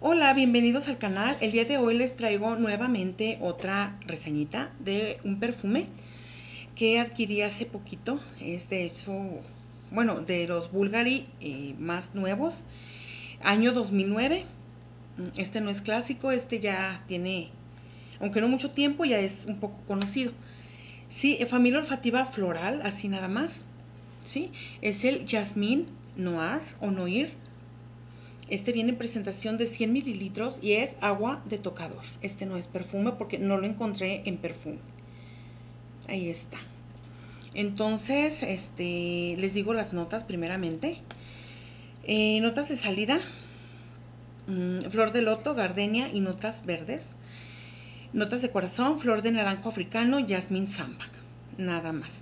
Hola, bienvenidos al canal. El día de hoy les traigo nuevamente otra reseñita de un perfume que adquirí hace poquito. Es de hecho, bueno, de los Bulgari eh, más nuevos, año 2009. Este no es clásico, este ya tiene, aunque no mucho tiempo, ya es un poco conocido. Sí, familia olfativa floral, así nada más. Sí, es el Jasmine Noir o Noir este viene en presentación de 100 mililitros y es agua de tocador. Este no es perfume porque no lo encontré en perfume. Ahí está. Entonces, este, les digo las notas primeramente. Eh, notas de salida. Mm, flor de loto, gardenia y notas verdes. Notas de corazón, flor de naranjo africano, jazmín sambac. Nada más.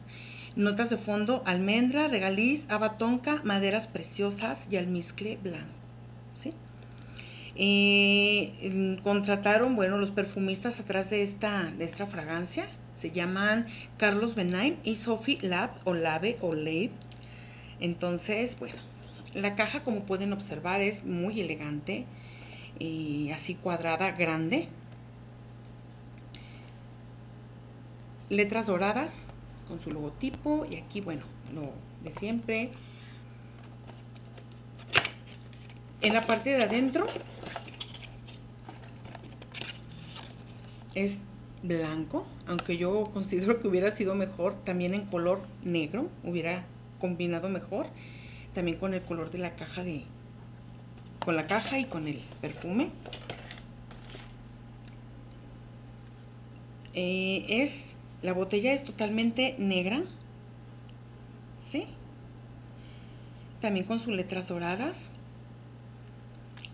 Notas de fondo, almendra, regaliz, abatonca, maderas preciosas y almizcle blanco. Eh, contrataron, bueno, los perfumistas atrás de esta, de esta fragancia. Se llaman Carlos Benaim y Sophie Lab o Lave o Lave. Entonces, bueno, la caja como pueden observar es muy elegante. Y así cuadrada, grande. Letras doradas con su logotipo. Y aquí, bueno, lo de siempre. En la parte de adentro es blanco, aunque yo considero que hubiera sido mejor también en color negro, hubiera combinado mejor, también con el color de la caja de, con la caja y con el perfume. Eh, es, la botella es totalmente negra, ¿sí? También con sus letras doradas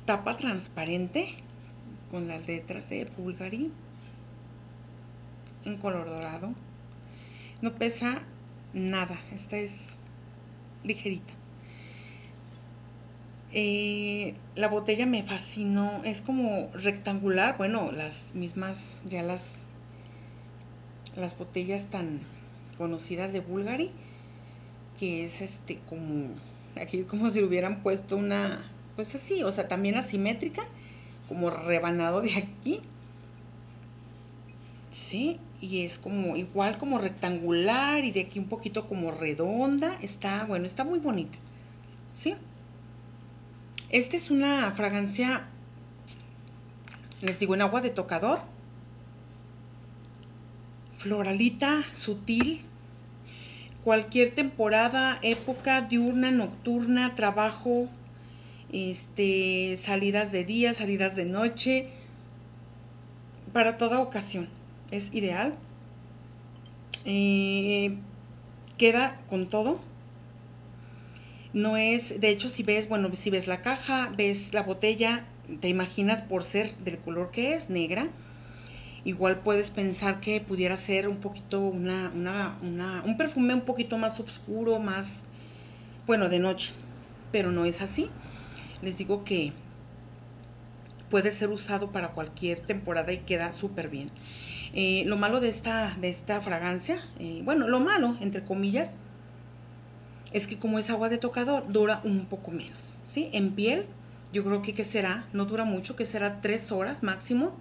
tapa transparente con las letras de Bulgari. En color dorado. No pesa nada, esta es ligerita. Eh, la botella me fascinó, es como rectangular, bueno, las mismas, ya las, las botellas tan conocidas de Bulgari, que es este como, aquí como si hubieran puesto una pues así, o sea, también asimétrica, como rebanado de aquí. Sí, y es como igual como rectangular y de aquí un poquito como redonda. Está, bueno, está muy bonita. ¿Sí? Esta es una fragancia, les digo, en agua de tocador. Floralita, sutil. Cualquier temporada, época, diurna, nocturna, trabajo, este, salidas de día, salidas de noche, para toda ocasión. Es ideal. Eh, queda con todo. No es, de hecho, si ves, bueno, si ves la caja, ves la botella, te imaginas por ser del color que es, negra. Igual puedes pensar que pudiera ser un poquito una, una, una, un perfume un poquito más oscuro, más, bueno, de noche, pero no es así les digo que puede ser usado para cualquier temporada y queda súper bien. Eh, lo malo de esta, de esta fragancia, eh, bueno, lo malo, entre comillas, es que como es agua de tocador, dura un poco menos, ¿sí? En piel, yo creo que, será, no dura mucho, que será tres horas máximo.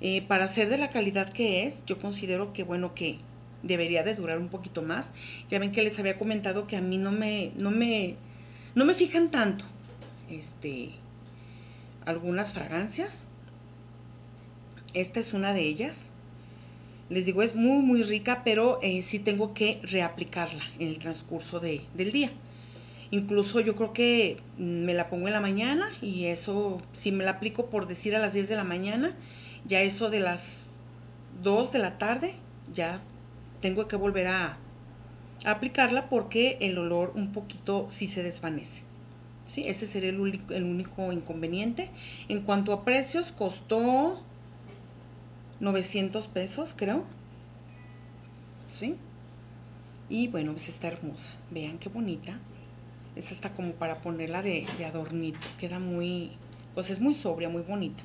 Eh, para ser de la calidad que es, yo considero que, bueno, que debería de durar un poquito más. Ya ven que les había comentado que a mí no me, no me, no me fijan tanto este, algunas fragancias. Esta es una de ellas. Les digo, es muy, muy rica, pero eh, sí tengo que reaplicarla en el transcurso de, del día. Incluso yo creo que me la pongo en la mañana y eso, si me la aplico por decir a las 10 de la mañana, ya eso de las 2 de la tarde, ya tengo que volver a, a aplicarla porque el olor un poquito sí se desvanece. ¿Sí? Ese sería el único, el único inconveniente. En cuanto a precios, costó 900 pesos, creo. ¿Sí? Y bueno, pues está hermosa. Vean qué bonita. Esta está como para ponerla de, de adornito. Queda muy, pues es muy sobria, muy bonita.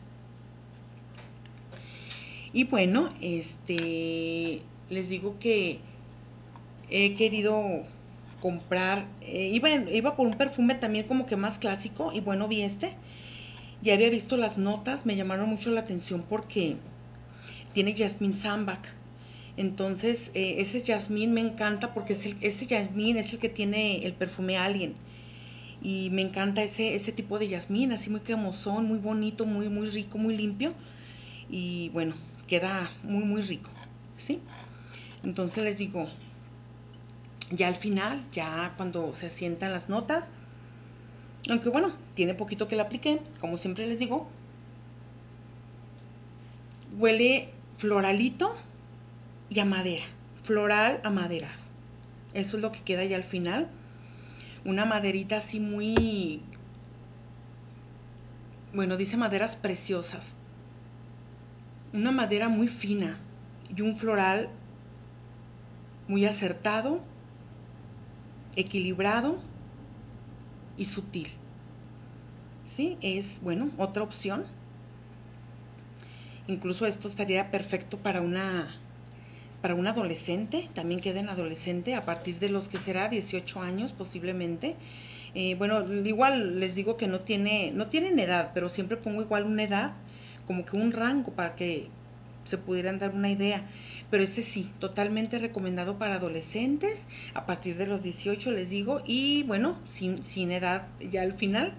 Y bueno, este, les digo que he querido comprar, eh, iba, iba por un perfume también como que más clásico y bueno, vi este. Ya había visto las notas, me llamaron mucho la atención porque tiene Jasmine Sambac. Entonces, eh, ese Jasmine me encanta porque es ese Jasmine es el que tiene el perfume Alien. Y me encanta ese, ese tipo de Jasmine, así muy cremosón, muy bonito, muy, muy rico, muy limpio. Y bueno, queda muy, muy rico. ¿Sí? Entonces les digo, ya al final, ya cuando se asientan las notas, aunque bueno, tiene poquito que la apliqué, como siempre les digo, huele floralito y a madera, floral a madera. Eso es lo que queda ya al final. Una maderita así muy, bueno, dice maderas preciosas. Una madera muy fina y un floral muy acertado, equilibrado y sutil. ¿Sí? Es, bueno, otra opción. Incluso esto estaría perfecto para una para un adolescente, también queda en adolescente, a partir de los que será 18 años posiblemente. Eh, bueno, igual les digo que no tiene, no tienen edad, pero siempre pongo igual una edad, como que un rango para que se pudieran dar una idea. Pero este sí, totalmente recomendado para adolescentes, a partir de los 18 les digo, y bueno, sin, sin edad ya al final,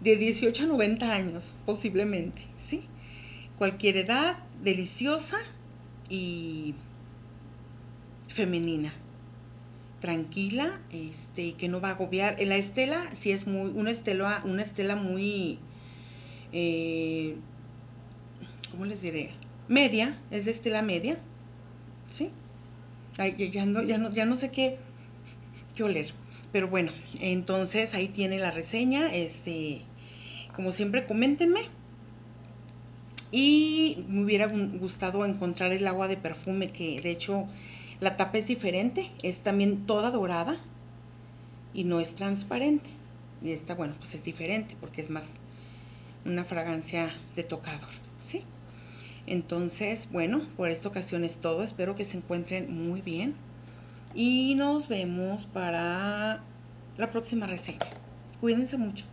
de 18 a 90 años posiblemente, ¿sí? Cualquier edad, deliciosa y femenina tranquila este que no va a agobiar la estela sí es muy una estela una estela muy eh, cómo les diré media, es de estela media, ¿sí? ya, no, ya, no, ya no sé qué, qué oler. Pero bueno, entonces ahí tiene la reseña. Este, como siempre, coméntenme. Y me hubiera gustado encontrar el agua de perfume, que de hecho la tapa es diferente, es también toda dorada y no es transparente. Y esta, bueno, pues es diferente porque es más una fragancia de tocador, ¿sí? Entonces, bueno, por esta ocasión es todo. Espero que se encuentren muy bien. Y nos vemos para la próxima reseña. Cuídense mucho.